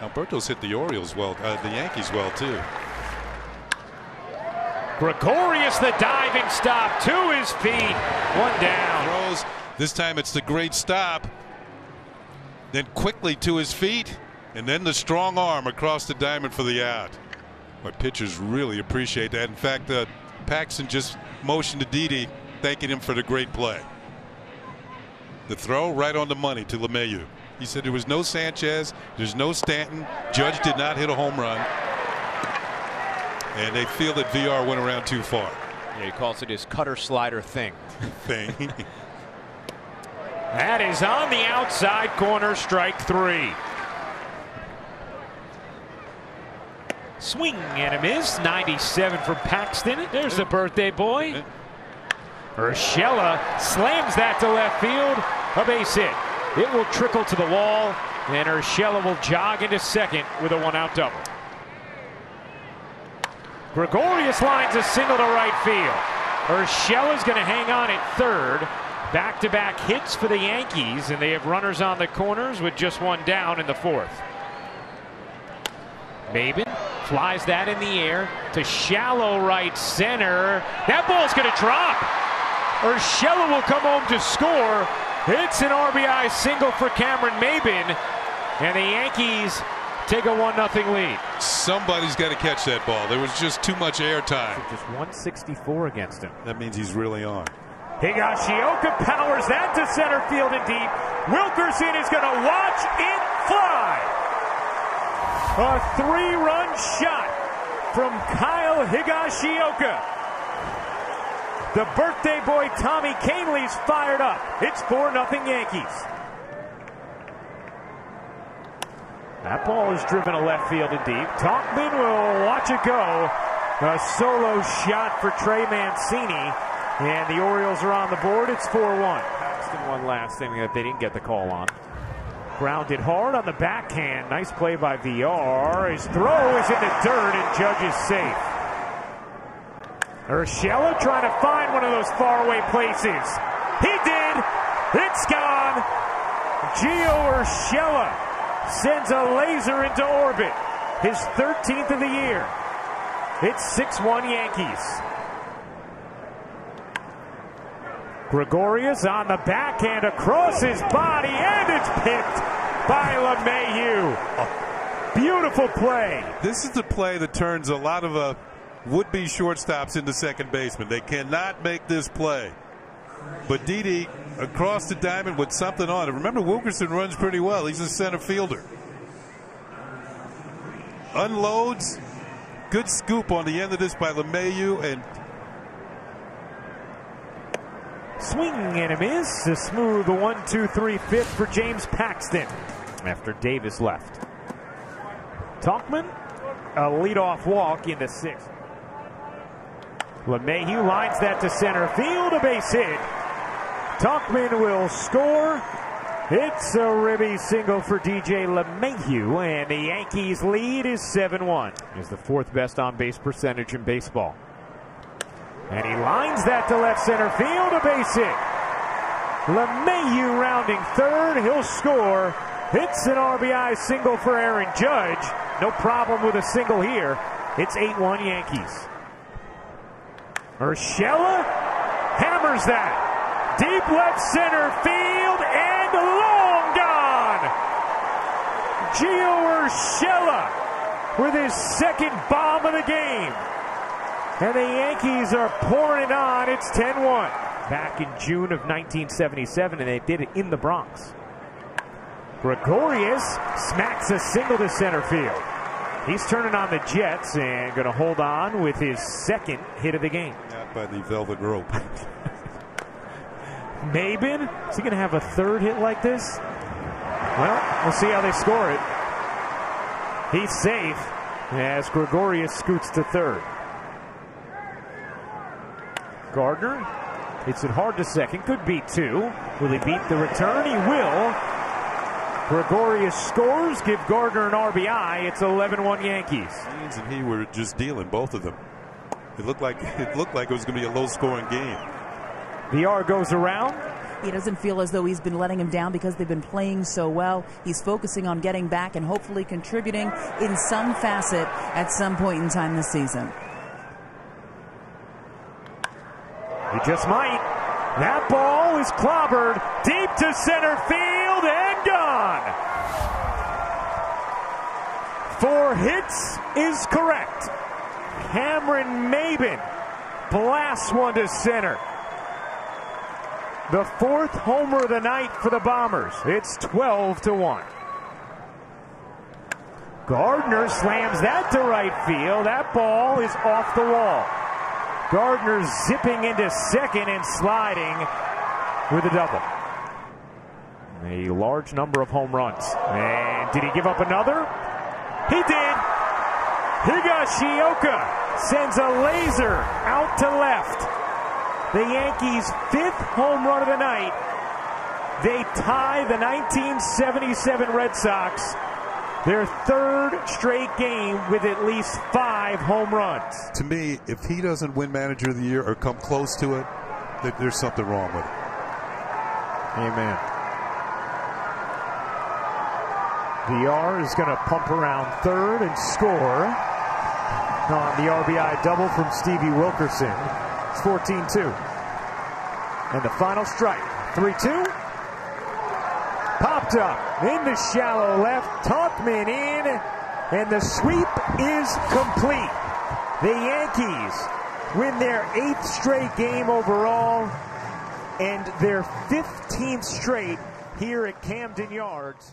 Alberto's hit the Orioles well, uh, the Yankees well too. Gregorius, the diving stop to his feet. One down. Throws. This time it's the great stop. Then quickly to his feet, and then the strong arm across the diamond for the out. My pitchers really appreciate that. In fact, uh, Paxton just motioned to Didi, thanking him for the great play. The throw right on the money to LeMahieu. He said there was no Sanchez, there's no Stanton. Judge did not hit a home run. And they feel that Villar went around too far. Yeah, he calls it his cutter slider thing. Thing. that is on the outside corner, strike three. Swing and a miss. 97 from Paxton. There's the birthday boy. Urshela slams that to left field. A base hit. It will trickle to the wall, and Urshela will jog into second with a one out double. Gregorius lines a single to right field. Urshela's going to hang on at third. Back to back hits for the Yankees, and they have runners on the corners with just one down in the fourth. Maybin flies that in the air to shallow right center. That ball's going to drop. Urshela will come home to score. It's an RBI single for Cameron Maybin. And the Yankees take a 1 0 lead. Somebody's got to catch that ball. There was just too much air time. Just 164 against him. That means he's really on. Higashioka powers that to center field and deep. Wilkerson is going to watch it fly. A three run shot from Kyle Higashioka. The birthday boy Tommy Kahnle's fired up. It's 4 0 Yankees. That ball is driven to left field and deep. Tauchman will watch it go. A solo shot for Trey Mancini. And the Orioles are on the board. It's 4 1. Paxton one last thing that they didn't get the call on. Grounded hard on the backhand. Nice play by Villar. His throw is in the dirt and Judge is safe. Urshela trying to find one of those faraway places. He did. It's gone. Gio Urshela sends a laser into orbit. His 13th of the year. It's 6-1 Yankees. Gregorius on the backhand across his body, and it's picked by LeMahieu. Beautiful play. This is the play that turns a lot of uh, uh, would-be shortstops into second baseman. They cannot make this play. But Didi across the diamond with something on it. Remember, Wilkerson runs pretty well. He's a center fielder. Unloads. Good scoop on the end of this by LeMahieu and Swing and a miss. A smooth one, two, three, fifth for James Paxton after Davis left. Tauchman, a leadoff walk into sixth. LeMahieu lines that to center field, a base hit. Tauchman will score. It's a ribby single for DJ LeMahieu, and the Yankees lead is 7 1. Is the fourth best on base percentage in baseball. And he lines that to left center field, a base hit. LeMahieu rounding third, he'll score. It's an RBI single for Aaron Judge. No problem with a single here. It's 8 1 Yankees. Urshela hammers that. Deep left center field and long gone. Gio Urshela with his second bomb of the game. And the Yankees are pouring it on. It's 10 1. Back in June of 1977, and they did it in the Bronx. Gregorius smacks a single to center field. He's turning on the Jets and going to hold on with his second hit of the game. Not by the velvet rope. Maybin, is he going to have a third hit like this? Well, we'll see how they score it. He's safe as Gregorius scoots to third. Gardner hits it hard to second. Could beat two. Will he beat the return? He will. Gregorius scores, give Gardner an RBI. It's 11-1 Yankees. Haynes and he were just dealing both of them. It looked like it looked like it was going to be a low-scoring game. Villar goes around. He doesn't feel as though he's been letting him down because they've been playing so well. He's focusing on getting back and hopefully contributing in some facet at some point in time this season. He just might. That ball is clobbered deep to center field and gone. Four hits is correct. Cameron Maybin blasts one to center. The fourth homer of the night for the Bombers. It's 12 to 1. Gardner slams that to right field. That ball is off the wall. Gardner zipping into second and sliding with a double. A large number of home runs. And did he give up another? He did. Higashioka sends a laser out to left. The Yankees' fifth home run of the night. They tie the 1977 Red Sox, their third straight game with at least five home runs. To me, if he doesn't win Manager of the Year or come close to it, there's something wrong with it. Amen. Villar is going to pump around third and score on the RBI double from Stevie Wilkerson. It's 14 2. And the final strike 3 2. Popped up in the shallow left. Tauchman in. And the sweep is complete. The Yankees win their eighth straight game overall and their 15th straight here at Camden Yards.